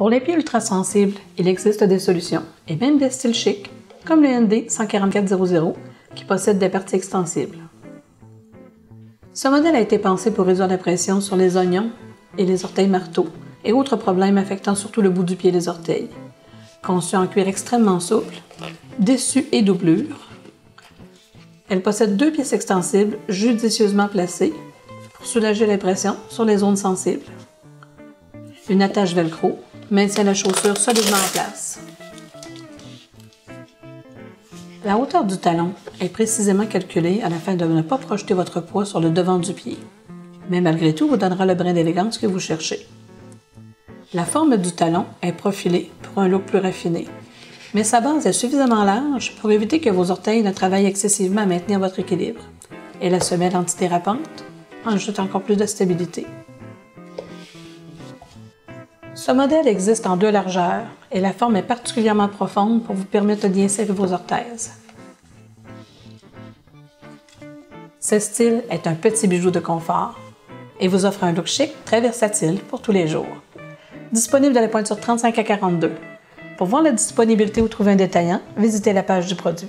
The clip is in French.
Pour les pieds ultrasensibles, il existe des solutions, et même des styles chics, comme le ND 14400, qui possède des parties extensibles. Ce modèle a été pensé pour réduire la pression sur les oignons et les orteils marteaux et autres problèmes affectant surtout le bout du pied et les orteils. Conçu en cuir extrêmement souple, dessus et doublure, elle possède deux pièces extensibles judicieusement placées pour soulager la pression sur les zones sensibles. Une attache velcro maintient la chaussure solidement en place. La hauteur du talon est précisément calculée à la fin de ne pas projeter votre poids sur le devant du pied, mais malgré tout vous donnera le brin d'élégance que vous cherchez. La forme du talon est profilée pour un look plus raffiné, mais sa base est suffisamment large pour éviter que vos orteils ne travaillent excessivement à maintenir votre équilibre, et la semelle antidérapante ajoute encore plus de stabilité. Ce modèle existe en deux largeurs et la forme est particulièrement profonde pour vous permettre d'y insérer vos orthèses. Ce style est un petit bijou de confort et vous offre un look chic très versatile pour tous les jours. Disponible dans les pointures 35 à 42. Pour voir la disponibilité ou trouver un détaillant, visitez la page du produit.